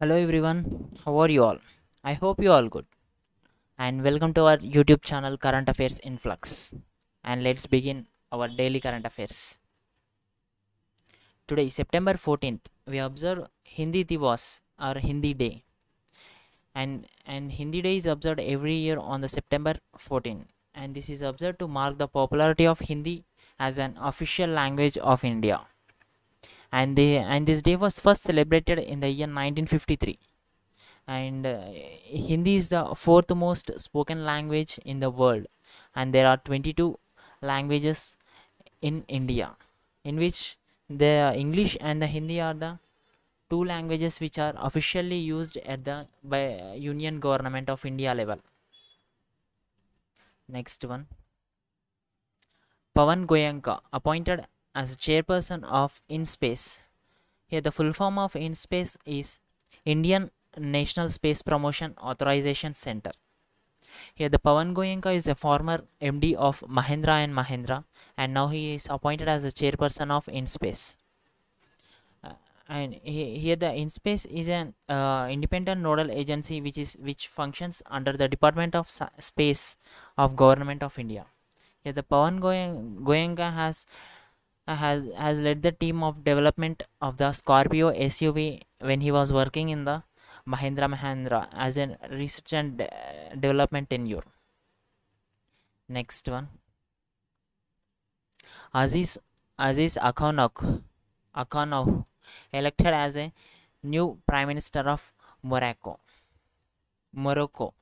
Hello everyone, how are you all? I hope you all good. And welcome to our YouTube channel Current Affairs in Flux. And let's begin our daily current affairs. Today, September 14th, we observe Hindi Divas or Hindi Day. And and Hindi Day is observed every year on the September 14th And this is observed to mark the popularity of Hindi as an official language of India and they and this day was first celebrated in the year 1953 and uh, hindi is the fourth most spoken language in the world. And there are 22 languages in india in which the english and the hindi are the two languages which are officially used at the by union government of india level. Next one. Pawan Goenka appointed as a chairperson of InSpace. Here, the full form of InSpace is Indian National Space Promotion Authorization Center. Here, the Pawan Goenka is a former MD of Mahindra and Mahindra, and now he is appointed as the chairperson of InSpace. Uh, and he, here, the InSpace is an uh, independent nodal agency which is which functions under the Department of Space of Government of India. Here, the Pawan Goen- Goenka has has has led the team of development of the Scorpio SUV when he was working in the Mahindra Mahindra as a research and de- development tenure. Next one, Aziz Aziz Akhonok Akhonov elected as a new Prime Minister of Morocco. Morocco,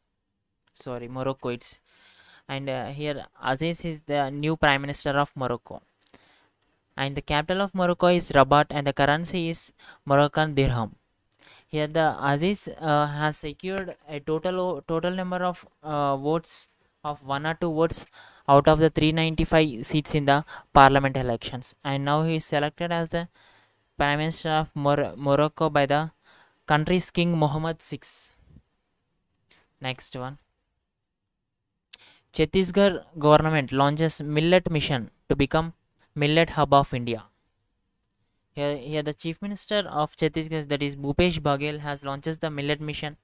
sorry, Morocco. It's and uh, here Aziz is the new Prime Minister of Morocco and the capital of Morocco is Rabat and the currency is Moroccan dirham. Here the Aziz uh, has secured a total total number of uh, votes of one or two votes out of the 395 seats in the parliament elections and now he is selected as the prime minister of Mor- Morocco by the country's king Mohammed VI. Next one. Chhattisgarh government launches millet mission to become Millet Hub of India. Here, here the Chief Minister of Chhattisgarh, that is Bhupesh Baghel, has launched the Millet Mission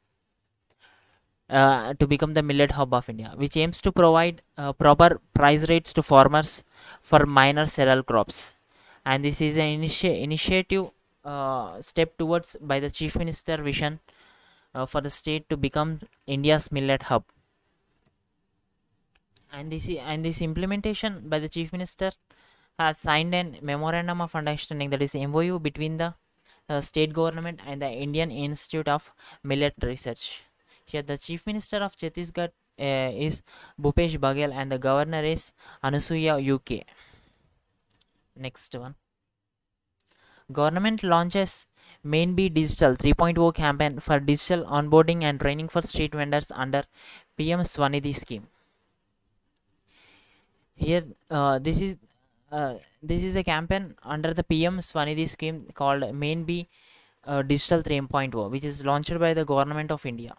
uh, to become the Millet Hub of India, which aims to provide uh, proper price rates to farmers for minor cereal crops. And this is an initi- initiative uh, step towards by the Chief Minister vision uh, for the state to become India's millet hub. And this and this implementation by the Chief Minister has signed a memorandum of understanding that is MOU between the uh, state government and the Indian Institute of Millet Research. Here, the Chief Minister of Chhattisgarh uh, is Bhupesh Baghel and the Governor is Anusuiya Uikey. Next one. Government launches Main Bhi Digital 3.0 campaign for digital onboarding and training for street vendors under PM Swanidhi scheme. Here, uh, this is uh, this is a campaign under the PM Swanidhi scheme called Main Bhi uh, Digital 3.0, which is launched by the government of India,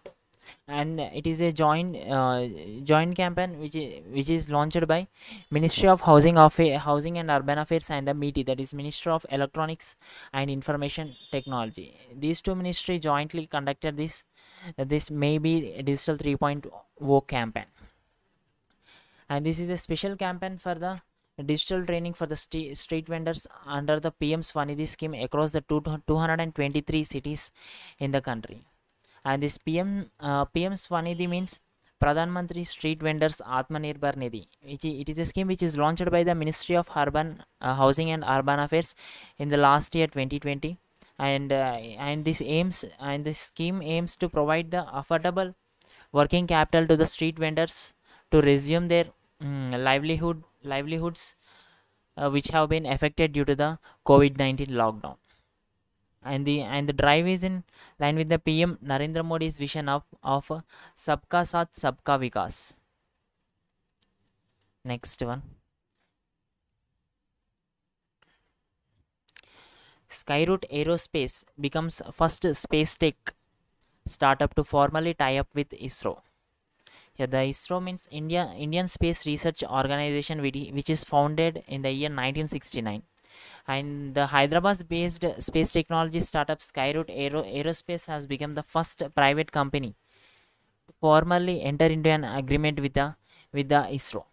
and it is a joint uh, joint campaign which is, which is launched by Ministry of Housing of Housing and Urban Affairs and the MITI, that is Ministry of Electronics and Information Technology. These two ministries jointly conducted this this Main Bhi Digital 3.0 campaign, and this is a special campaign for the digital training for the st- street vendors under the PM Swanidhi scheme across the two, 223 cities in the country. And this PM uh, PM Swanidhi means Pradhan Mantri Street Vendors Atmanirbhar Nidhi. It, it is a scheme which is launched by the Ministry of Urban uh, Housing and Urban Affairs in the last year 2020. And uh, and this aims and this scheme aims to provide the affordable working capital to the street vendors to resume their mm, livelihood livelihoods uh, which have been affected due to the covid-19 lockdown. And the and the drive is in line with the pm narendra modi's vision of of uh, sabka sath sabka vikas. Next one. Skyroot aerospace becomes first space tech startup to formally tie up with isro Yeah, the ISRO means India Indian Space Research Organization, which is founded in the year 1969. And the Hyderabad-based space technology startup Skyroot Aero- Aerospace has become the first private company to formally enter into an agreement with the with the ISRO.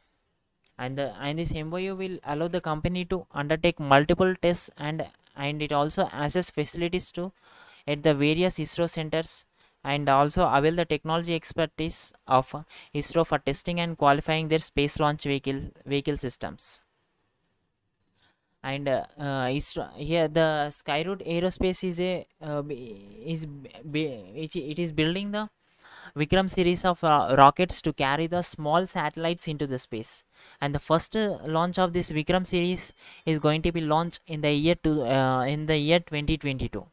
And the and this MOU will allow the company to undertake multiple tests and and it also access facilities to at the various ISRO centers and also avail the technology expertise of uh, ISRO for testing and qualifying their space launch vehicle vehicle systems. And uh, uh, ISRO here the Skyroot Aerospace is a uh, is it, is building the Vikram series of uh, rockets to carry the small satellites into the space. And the first uh, launch of this Vikram series is going to be launched in the year to in the year 2022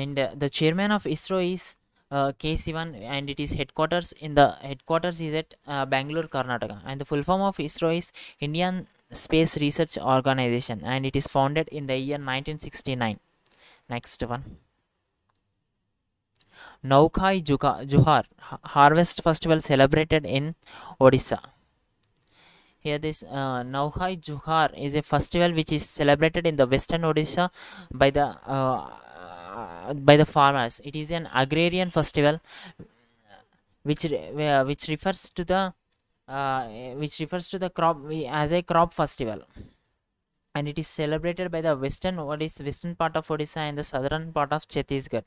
and uh, the chairman of ISRO is uh, K Sivan and it is headquarters in the headquarters is at uh, Bangalore, Karnataka and the full form of ISRO is Indian Space Research Organization and it is founded in the year 1969. Next one. Nuakhai Juhar Harvest Festival celebrated in Odisha. Here this uh, Nuakhai Juhar is a festival which is celebrated in the western Odisha by the uh, uh, by the farmers. It is an agrarian festival which where- which refers to the uh, which refers to the crop as a crop festival. And it is celebrated by the western Odisha, western part of Odisha and the southern part of Chhattisgarh.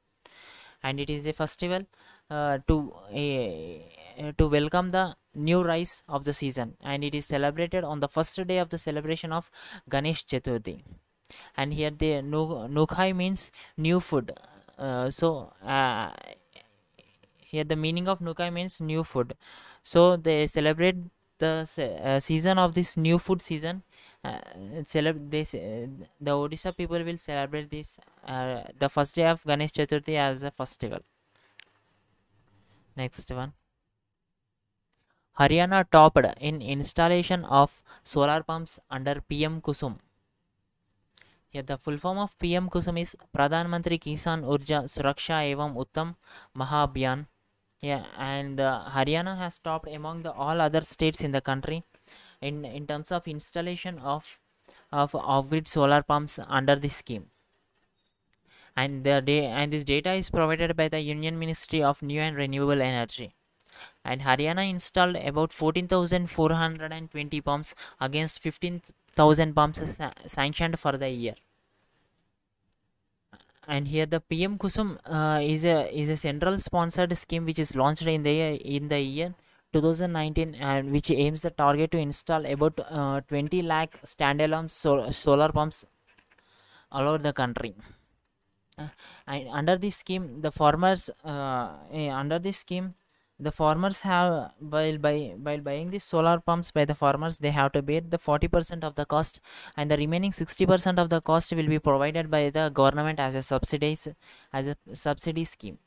And it is a festival uh, to uh, to welcome the new rise of the season. And it is celebrated on the first day of the celebration of Ganesh Chaturthi and here the nu- nuakhai means new food. Uh, so uh, here the meaning of nuakhai means new food. So they celebrate the uh, season of this new food season. Uh, celeb- they, ce- the odisha people will celebrate this uh, the first day of ganesh chaturthi as a festival. Next one. Haryana topped in installation of solar pumps under pm kusum the full form of pm kusum is pradhan mantri kisan urja suraksha evam utthan mahabhiyan yeah and uh, haryana has topped among the all other states in the country in in terms of installation of of off-grid solar pumps under this scheme. And the day and this data is provided by the union ministry of new and renewable energy. And haryana installed about 14420 pumps against 15000 pumps sa- sanctioned for the year. And here the pm kusum uh, is a is a central sponsored scheme which is launched in the in the year 2019 and which aims the target to install about uh, 20 lakh standalone so- solar pumps all over the country. Uh, and under this scheme the farmers uh, eh, under this scheme the farmers have while by while buying these solar pumps by the farmers they have to bear the 40% of the cost and the remaining 60% of the cost will be provided by the government as a subsidies as a subsidy scheme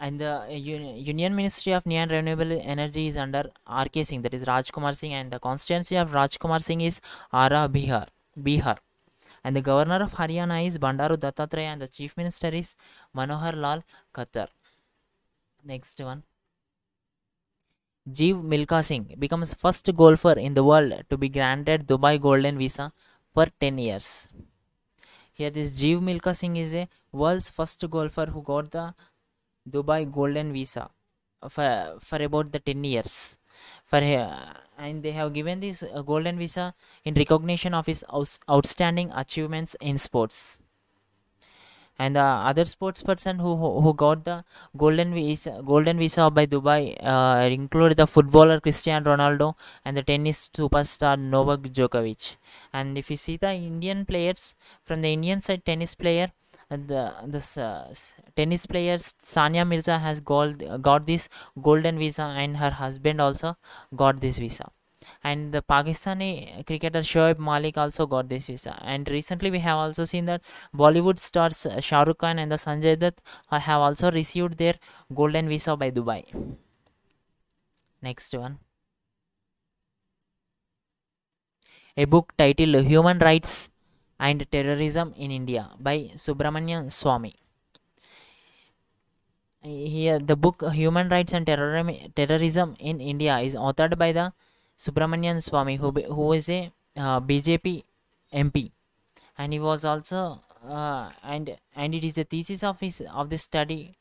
and the uh, Union Ministry of New and Renewable Energy is under RK Singh, that is Rajkumar Singh, and the constituency of Rajkumar Singh is Ara Bihar, Bihar. And the governor of Haryana is Bandaru Dattatreya, and the chief minister is Manohar Lal Khattar. Next one. Jeev Milka Singh becomes first golfer in the world to be granted Dubai Golden Visa for 10 years. Here, this Jeev Milka Singh is a world's first golfer who got the Dubai Golden Visa for for about the 10 years. For uh, and they have given this uh, Golden Visa in recognition of his outstanding achievements in sports. And the other sports person who, who who got the golden visa golden visa by Dubai uh, include the footballer Cristiano Ronaldo and the tennis superstar Novak Djokovic. And if you see the Indian players from the Indian side, tennis player uh, the this uh, tennis player Sania Mirza has got got this golden visa and her husband also got this visa and the Pakistani cricketer Shoaib Malik also got this visa. And recently we have also seen that Bollywood stars Shah Rukh Khan and the Sanjay Dutt have also received their golden visa by Dubai. Next one. A book titled Human Rights and Terrorism in India by Subramanian Swamy. Here, the book Human Rights and Terrorism in India is authored by the Subramanian Swamy, who who is a uh, BJP MP, and he was also uh, and and it is a thesis of his of this study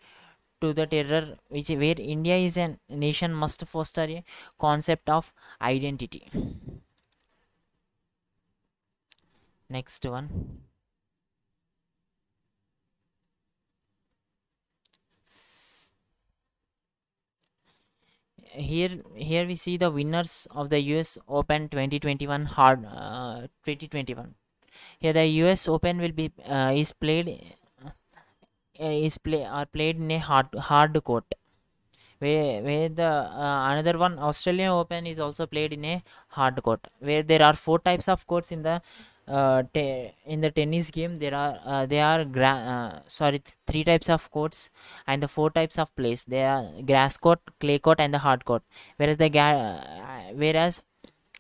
to the terror which where India is a nation must foster a concept of identity. Next one. Here here we see the winners of the US Open 2021 hard uh, 2021 here the US Open will be uh, is played uh, is play are played in a hard hard court where where the uh, another one Australian Open is also played in a hard court where there are four types of courts in the in the tennis game there are uh, there are gra- uh, sorry th- three types of courts and the four types of plays there are grass court clay court and the hard court. Whereas the ga- uh, whereas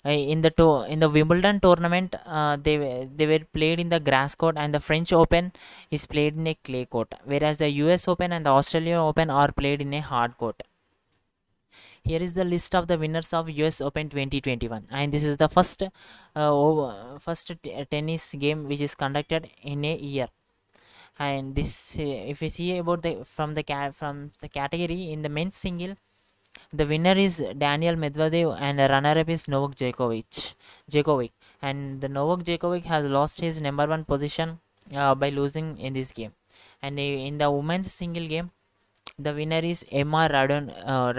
uh, in the to- in the Wimbledon tournament uh, they they were played in the grass court and the French Open is played in a clay court. Whereas the US Open and the Australian Open are played in a hard court here is the list of the winners of US Open 2021 and this is the first uh, first t- tennis game which is conducted in a year. And this uh, if you see about the from the from the category in the men's single the winner is Daniel Medvedev and the runner up is Novak Djokovic Djokovic. And the Novak Djokovic has lost his number one position uh, by losing in this game. And uh, in the women's single game the winner is Emma Radon, uh,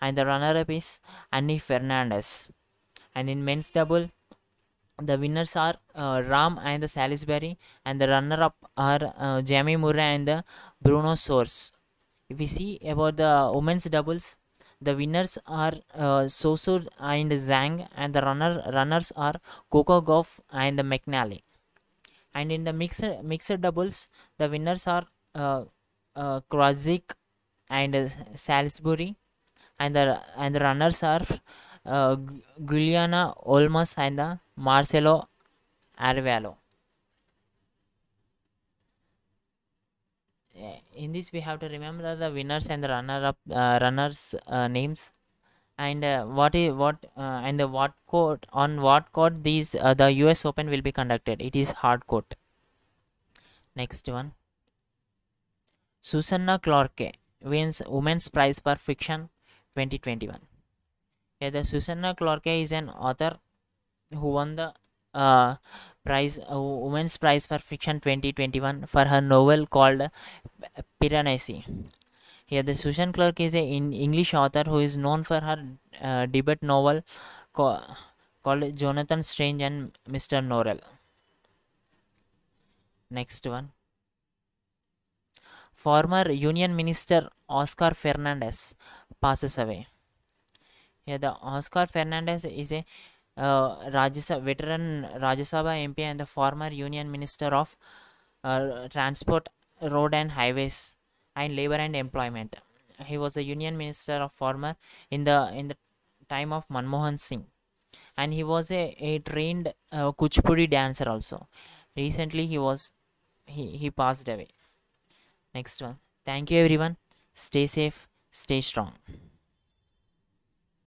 and the runner up is Annie Fernandez. And in men's double the winners are uh, Ram and the Salisbury and the runner up are uh, Jamie Murray and the Bruno Soares. If we see about the women's doubles the winners are uh, and Zhang and the runner runners are Coco Gauff and the McNally. And in the mixed mixed doubles the winners are uh, uh, and uh, Salisbury and the and the runners are uh, Giuliana Olmos and the Marcelo. Yeah, In this, we have to remember the winners and the runner-up uh, runners uh, names, and uh, what is what uh, and the what court on what court these uh, the U.S. Open will be conducted. It is hard court. Next one. Susanna Clarke wins Women's Prize for Fiction 2021. Yeah, the Susanna Clarke is an author who won the uh, prize uh, Women's Prize for Fiction 2021 for her novel called Piranesi. Here, the Susan Clarke is an English author who is known for her uh, debut novel co- called Jonathan Strange and Mr. Norrell. Next one. Former Union Minister Oscar Fernandes passes away. Here, the Oscar Fernandes is a uh, Rajya veteran Rajya Sabha MP and the former Union Minister of uh, Transport, Road and Highways, and Labor and Employment. He was a Union Minister of former in the in the time of Manmohan Singh, and he was a, a trained uh, Kuchipudi dancer also. Recently, he was he, he passed away. Next one. Thank you everyone. Stay safe. Stay strong.